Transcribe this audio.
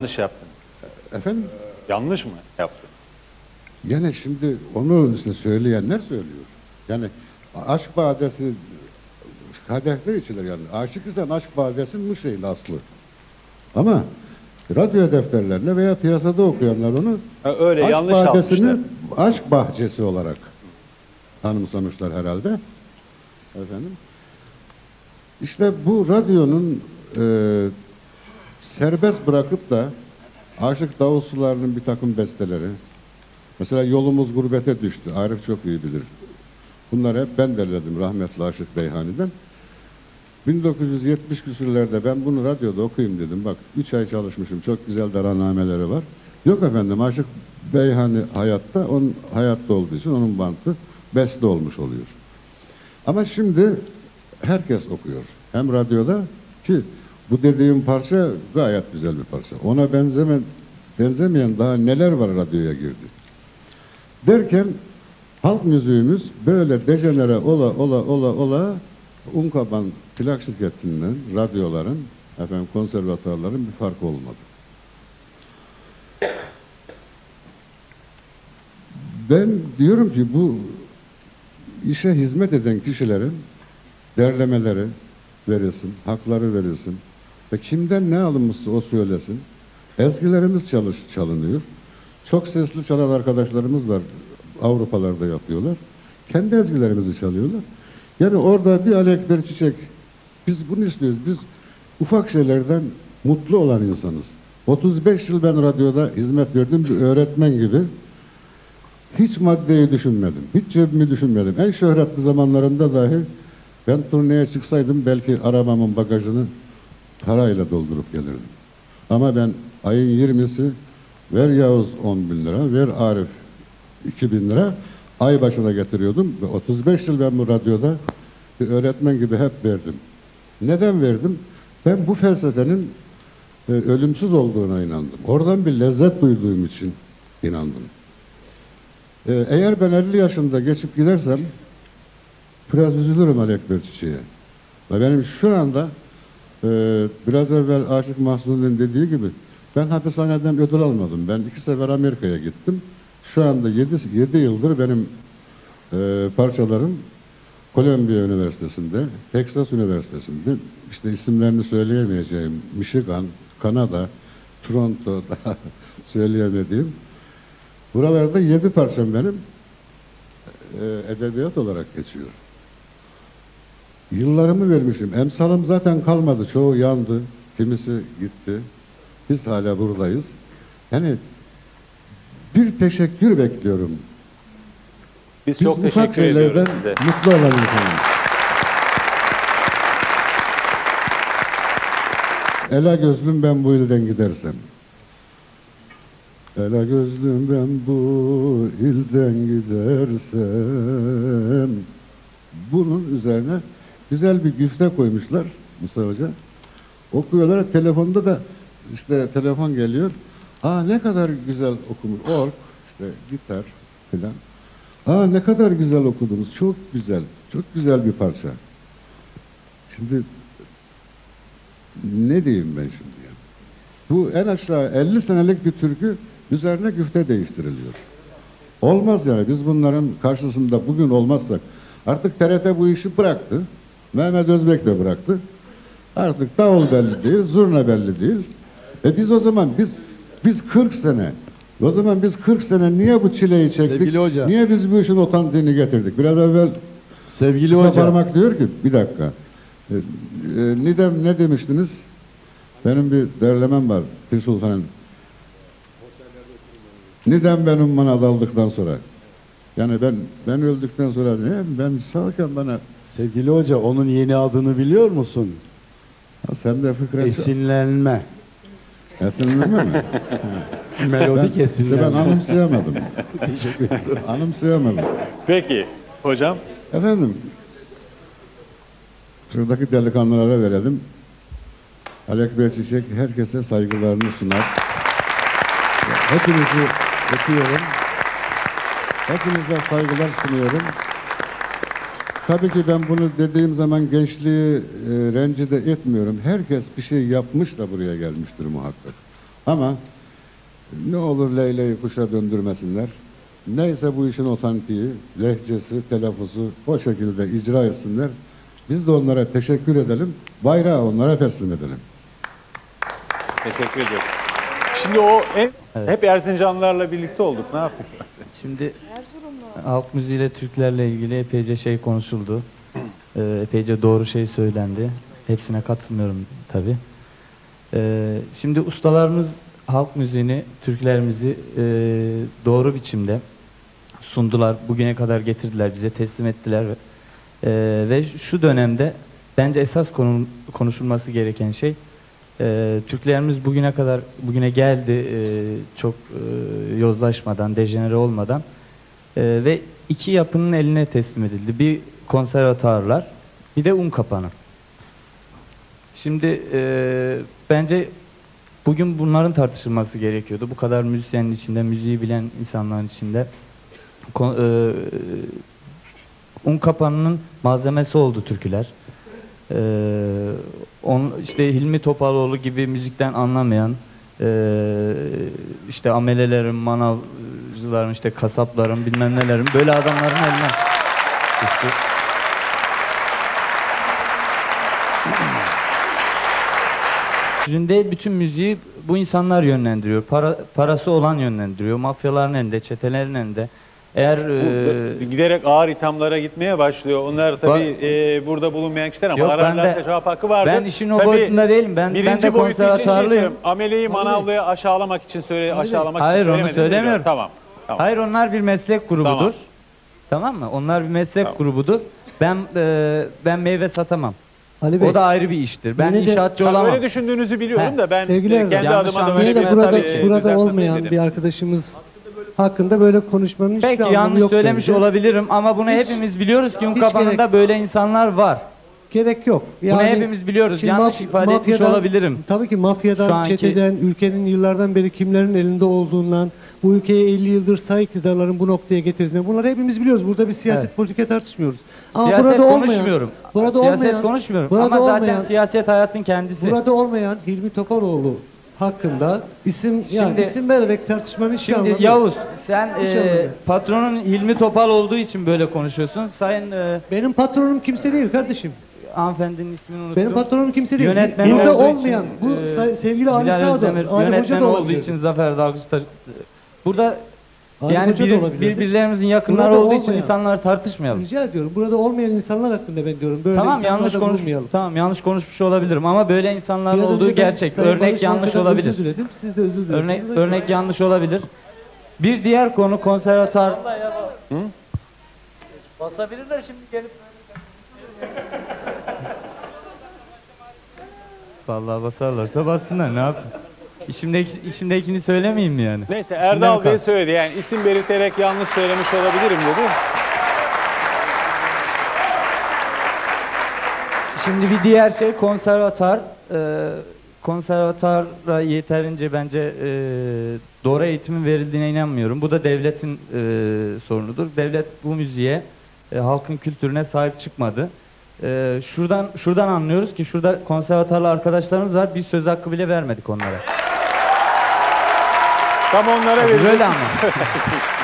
yanlış yaptın. Efendim? Yanlış mı yaptın? Yani şimdi onu işte söyleyenler söylüyor. Yani aşk badesi kadehte içilir yani. Aşık isen aşk badesinin bu şeyin aslı. Ama radyo defterlerine veya piyasada okuyanlar onu Ha, öyle aşk yanlış badesini almışlar. aşk bahçesi olarak tanımsamışlar herhalde. Efendim. İşte bu radyonun e, serbest bırakıp da Aşık Davut Suları'nın bir takım besteleri, mesela Yolumuz Gurbete Düştü, Arif çok iyi bilir. Bunları hep ben derledim rahmetli Aşık Beyhani'den. 1970 küsürlerde ben bunu radyoda okuyayım dedim. Bak 3 ay çalışmışım. Çok güzel daranameleri var. Yok efendim Aşık Beyhani hayatta. Onun hayatta olduğu için onun bantı beste olmuş oluyor. Ama şimdi herkes okuyor. Hem radyoda ki bu dediğim parça gayet güzel bir parça. Ona benzemen, benzemeyen daha neler var radyoya girdi. Derken halk müziğimiz böyle dejenere ola ola ola ola Unkaban plak şirketinden, radyoların, efendim konservatuarların bir farkı olmadı. Ben diyorum ki bu işe hizmet eden kişilerin derlemeleri verilsin, hakları verilsin ve kimden ne alınmışsa o söylesin. Ezgilerimiz çalış, çalınıyor. Çok sesli çalan arkadaşlarımız var. Avrupalarda yapıyorlar. Kendi ezgilerimizi çalıyorlar. Yani orada bir Ali Ekber Çiçek, biz bunu istiyoruz. Biz ufak şeylerden mutlu olan insanız. 35 yıl ben radyoda hizmet verdim bir öğretmen gibi. Hiç maddeyi düşünmedim. Hiç cebimi düşünmedim. En şöhretli zamanlarında dahi ben turneye çıksaydım belki arabamın bagajını parayla doldurup gelirdim. Ama ben ayın 20'si ver Yavuz 10 bin lira, ver Arif 2 bin lira ay başına getiriyordum. Ve 35 yıl ben bu radyoda bir öğretmen gibi hep verdim. Neden verdim? Ben bu felsefenin e, ölümsüz olduğuna inandım. Oradan bir lezzet duyduğum için inandım. Ee, eğer ben 50 yaşında geçip gidersem biraz üzülürüm Ali Ekber Çiçek'e. Ve benim şu anda e, biraz evvel Aşık Mahsun'un dediği gibi ben hapishaneden ödül almadım. Ben iki sefer Amerika'ya gittim. Şu anda 7, 7 yıldır benim e, parçalarım Columbia Üniversitesi'nde, Texas Üniversitesi'nde, işte isimlerini söyleyemeyeceğim, Michigan, Kanada, Toronto daha söyleyemediğim Buralarda yedi parçam benim e, edebiyat olarak geçiyor. Yıllarımı vermişim. Emsalım zaten kalmadı. Çoğu yandı. Kimisi gitti. Biz hala buradayız. Yani bir teşekkür bekliyorum. Biz, Biz çok teşekkür ediyoruz size. mutlu olan insanız. Ela gözlüm ben bu ilden gidersem. Ela gözlüm ben bu ilden gidersem. Bunun üzerine güzel bir güfte koymuşlar Musa Hoca. Okuyorlar. Telefonda da işte telefon geliyor. Aa ne kadar güzel okumuş. Ork, işte gitar filan. Aa ne kadar güzel okudunuz. Çok güzel. Çok güzel bir parça. Şimdi ne diyeyim ben şimdi yani? Bu en aşağı 50 senelik bir türkü üzerine güfte değiştiriliyor. Olmaz yani biz bunların karşısında bugün olmazsak artık TRT bu işi bıraktı. Mehmet Özbek de bıraktı. Artık davul belli değil, zurna belli değil. E biz o zaman biz biz 40 sene o zaman biz 40 sene niye bu çileyi çektik? Sevgili hoca. Niye biz bu işin otantiğini getirdik? Biraz evvel Sevgili hocam, parmak diyor ki bir dakika. E, e, Nidem ne demiştiniz? Benim bir derlemem var Pir Sultan'ın. Nidem benim bana daldıktan sonra. Yani ben ben öldükten sonra ne ben sağken bana sevgili hoca onun yeni adını biliyor musun? ha, sen de fıkra Esinlenme. Esinlenme mi? Melodik işte esinlenme. ben anımsayamadım. Teşekkür ederim. Anımsayamadım. Peki hocam Efendim, şuradaki delikanlılara verelim. Alek Bey Çiçek herkese saygılarını sunar. Hepinizi öpüyorum. Hepinize saygılar sunuyorum. Tabii ki ben bunu dediğim zaman gençliği e, rencide etmiyorum. Herkes bir şey yapmış da buraya gelmiştir muhakkak. Ama ne olur Leyla'yı kuşa döndürmesinler. Neyse bu işin otantiği, lehçesi, telaffuzu o şekilde icra etsinler. Biz de onlara teşekkür edelim. Bayrağı onlara teslim edelim. Teşekkür ederim. Şimdi o en, hep Erzincanlılarla birlikte olduk. Ne yaptık? Şimdi halk müziğiyle Türklerle ilgili epeyce şey konuşuldu. Ee, epeyce doğru şey söylendi. Hepsine katılmıyorum tabi. şimdi ustalarımız halk müziğini, Türklerimizi e, doğru biçimde sundular. Bugüne kadar getirdiler, bize teslim ettiler. Ve, e, ve şu dönemde bence esas konu, konuşulması gereken şey e, Türklerimiz bugüne kadar bugüne geldi e, çok e, yozlaşmadan, dejenere olmadan E, ve iki yapının eline teslim edildi. Bir konservatuarlar, bir de un kapanı. Şimdi e, bence bugün bunların tartışılması gerekiyordu. Bu kadar müzisyenin içinde, müziği bilen insanların içinde. Kon- e, un kapanının malzemesi oldu türküler. Ee, on, işte Hilmi Topaloğlu gibi müzikten anlamayan ee, işte amelelerin, manavcıların, işte kasapların bilmem nelerin böyle adamların eline düştü. Yüzünde bütün müziği bu insanlar yönlendiriyor. Para, parası olan yönlendiriyor. Mafyaların elinde, çetelerin elinde. Eğer Bu, giderek ağır ithamlara gitmeye başlıyor. Onlar tabii e, burada bulunmayan kişiler ama Yok, ben de- cevap hakkı vardır. ben işin o Tabii boyutunda değilim. Ben, ben birinci de boyutu için şey konservatuarlıyım. söylüyorum. Ameleyi manavlıya aşağılamak için söyle aşağılamak Hayır, için onu söylemediniz söylemiyorum. Tamam. Tamam. Hayır onlar bir meslek grubudur. Tamam. Tamam, mı? Onlar bir meslek Tamam. grubudur. Ben e, ben meyve satamam. Ali Bey, O da ayrı bir iştir. Ben Yine de- inşaatçı Ben olamam. öyle düşündüğünüzü biliyorum He. da ben Sevgili e, kendi yanlış adıma da öyle yine bir de burada, tabii, burada düzeltme olmayan dedim. bir arkadaşımız hakkında böyle konuşmanın hiçbir anlamı yanlış yok söylemiş bence. olabilirim ama bunu Hiç- hepimiz biliyoruz ki hiç gerek- böyle insanlar var. Gerek yok. Bunu hepimiz biliyoruz. şimdi Yanlış maf- ifade etmiş mafyadan- olabilirim. Tabii ki Şu mafyadan, anki- çeteden, ülkenin yıllardan beri kimlerin elinde olduğundan, bu ülkeyi 50 yıldır sağ iktidarların bu noktaya getirdiğinden bunları hepimiz biliyoruz. Burada bir siyaset politika tartışmıyoruz. Ama siyaset burada olmayan, konuşmuyorum. Burada siyaset olmayan, konuşmuyorum burada ama zaten olmayan, siyaset hayatın kendisi. burada olmayan Hilmi Topaloğlu hakkında isim yani Şimdi- isim vererek tartışmanın hiçbir Şimdi anlamı yok. Yavuz sen Hiç e, anlamı yok. patronun Hilmi Topal olduğu için böyle konuşuyorsun. Sayın e, Benim patronum kimse değil kardeşim. hanımefendinin ismini unuttum. Benim patronum kimse değil. Yönetmen Burada olduğu olmayan, için, bu e, say- sevgili Ali Bilal Sağda, Özdemir Hoca yönetmen da olduğu olabilir. için Zafer Dalgıç da burada Yani Hoca da bir- birbirlerimizin yakınları Burada olduğu için olmayan. insanları tartışmayalım. Rica ediyorum. Burada olmayan insanlar hakkında ben diyorum. Böyle Tamam yanlış konuş bulunmayalım. tamam yanlış konuşmuş olabilirim ama böyle insanların olduğu gerçek. Sayın Örnek Barış yanlış olabilir. Özür diledim. Siz de özür dilersiniz. Örnek örnek yanlış olabilir. Bir diğer konu konservatuar. Basabilirler şimdi gelip Vallahi basarlarsa bassınlar ne yapayım? İçimdeki, içimdekini söylemeyeyim mi yani? Neyse İçimden Erdal Bey kal- söyledi yani isim belirterek yanlış söylemiş olabilirim dedi. Şimdi bir diğer şey konservatuar. Ee, konservatuara yeterince bence e, doğru eğitimin verildiğine inanmıyorum. Bu da devletin e, sorunudur. Devlet bu müziğe, e, halkın kültürüne sahip çıkmadı. E, şuradan şuradan anlıyoruz ki şurada konservatuarlı arkadaşlarımız var. Bir söz hakkı bile vermedik onlara. Tam onlara Böyle verecektim. ama.